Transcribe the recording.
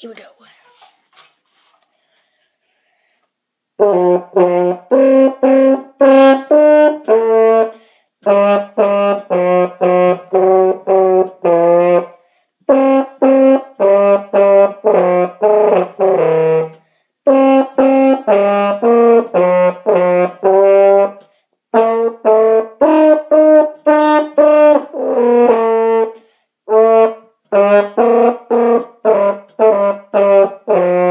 Here we go. Gracias.